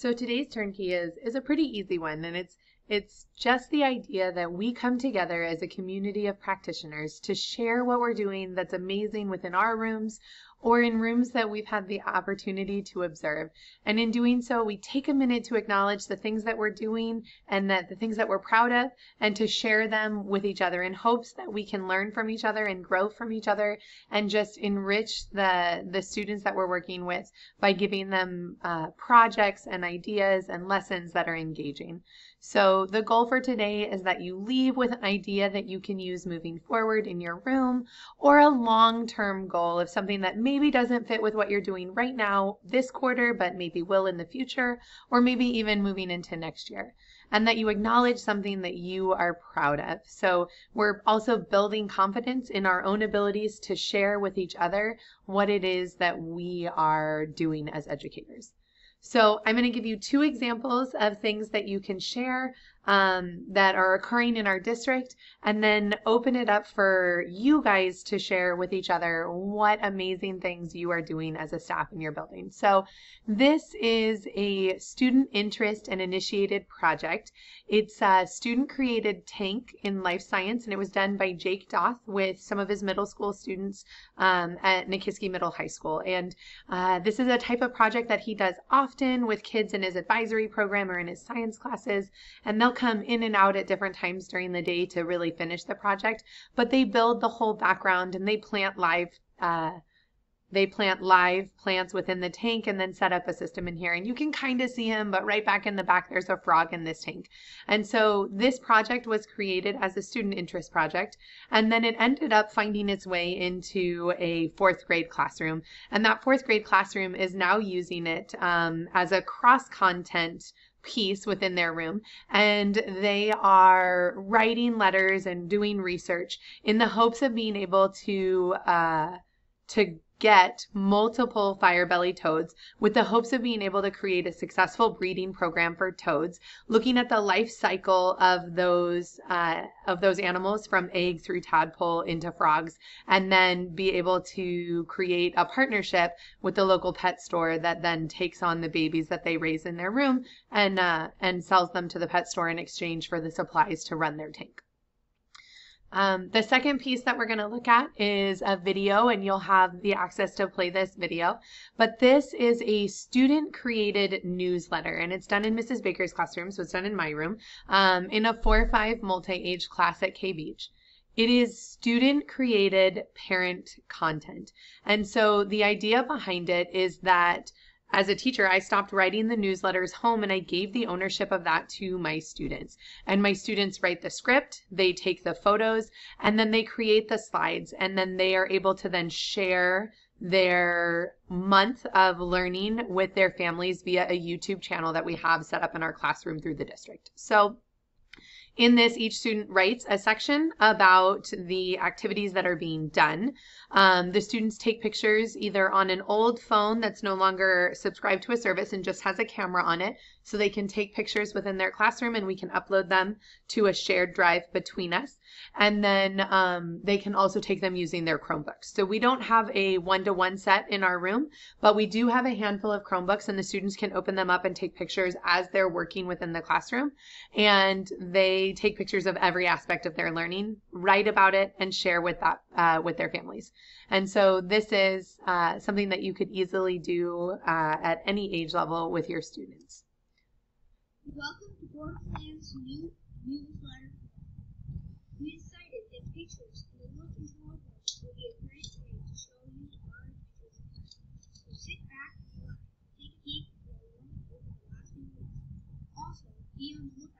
So today's turnkey is is a pretty easy one and it's it's just the idea that we come together as a community of practitioners to share what we're doing that's amazing within our rooms or in rooms that we've had the opportunity to observe. And in doing so, we take a minute to acknowledge the things that we're doing and that the things that we're proud of and to share them with each other in hopes that we can learn from each other and grow from each other and just enrich the, the students that we're working with by giving them uh, projects and ideas and lessons that are engaging. So the goal for today is that you leave with an idea that you can use moving forward in your room or a long-term goal of something that maybe doesn't fit with what you're doing right now this quarter, but maybe will in the future, or maybe even moving into next year. And that you acknowledge something that you are proud of. So we're also building confidence in our own abilities to share with each other what it is that we are doing as educators. So I'm going to give you two examples of things that you can share um, that are occurring in our district and then open it up for you guys to share with each other what amazing things you are doing as a staff in your building. So this is a student interest and initiated project. It's a student created tank in life science and it was done by Jake Doth with some of his middle school students um, at Nikiski Middle High School. And uh, this is a type of project that he does often with kids in his advisory program or in his science classes. And they'll they'll come in and out at different times during the day to really finish the project, but they build the whole background and they plant live uh, they plant live plants within the tank and then set up a system in here. And you can kind of see him, but right back in the back, there's a frog in this tank. And so this project was created as a student interest project. And then it ended up finding its way into a fourth grade classroom. And that fourth grade classroom is now using it um, as a cross content piece within their room and they are writing letters and doing research in the hopes of being able to uh, to get multiple fire belly toads with the hopes of being able to create a successful breeding program for toads, looking at the life cycle of those uh, of those animals from egg through tadpole into frogs, and then be able to create a partnership with the local pet store that then takes on the babies that they raise in their room and uh, and sells them to the pet store in exchange for the supplies to run their tank. Um, the second piece that we're going to look at is a video and you'll have the access to play this video. But this is a student created newsletter and it's done in Mrs. Baker's classroom. So it's done in my room um, in a four or five multi-age class at K Beach. It is student created parent content. And so the idea behind it is that as a teacher, I stopped writing the newsletters home and I gave the ownership of that to my students. And my students write the script, they take the photos, and then they create the slides. And then they are able to then share their month of learning with their families via a YouTube channel that we have set up in our classroom through the district. So in this, each student writes a section about the activities that are being done. Um, the students take pictures either on an old phone that's no longer subscribed to a service and just has a camera on it, so they can take pictures within their classroom and we can upload them to a shared drive between us. And then um, they can also take them using their Chromebooks. So we don't have a one-to-one set in our room, but we do have a handful of Chromebooks and the students can open them up and take pictures as they're working within the classroom. And they take pictures of every aspect of their learning, write about it, and share with that uh, with their families. And so this is uh, something that you could easily do uh, at any age level with your students. Welcome to Borderlands new newsletter. We decided that pictures in the remote control book would be a great way to show you our pictures. So sit back, take a peek what we over the last few. Also, be on the lookout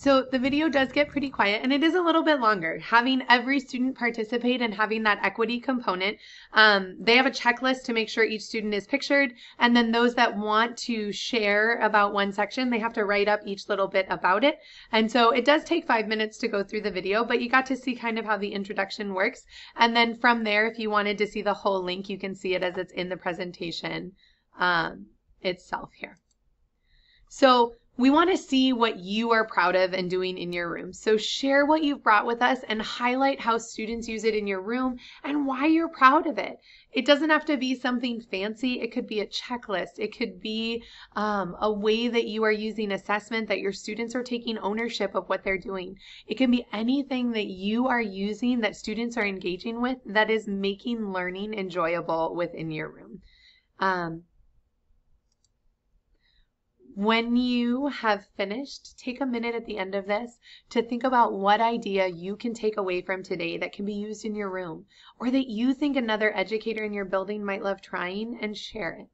So the video does get pretty quiet and it is a little bit longer. Having every student participate and having that equity component, um, they have a checklist to make sure each student is pictured. And then those that want to share about one section, they have to write up each little bit about it. And so it does take five minutes to go through the video, but you got to see kind of how the introduction works. And then from there, if you wanted to see the whole link, you can see it as it's in the presentation um, itself here. So We want to see what you are proud of and doing in your room. So share what you've brought with us and highlight how students use it in your room and why you're proud of it. It doesn't have to be something fancy. It could be a checklist. It could be um, a way that you are using assessment that your students are taking ownership of what they're doing. It can be anything that you are using that students are engaging with that is making learning enjoyable within your room. Um, when you have finished, take a minute at the end of this to think about what idea you can take away from today that can be used in your room or that you think another educator in your building might love trying and share it.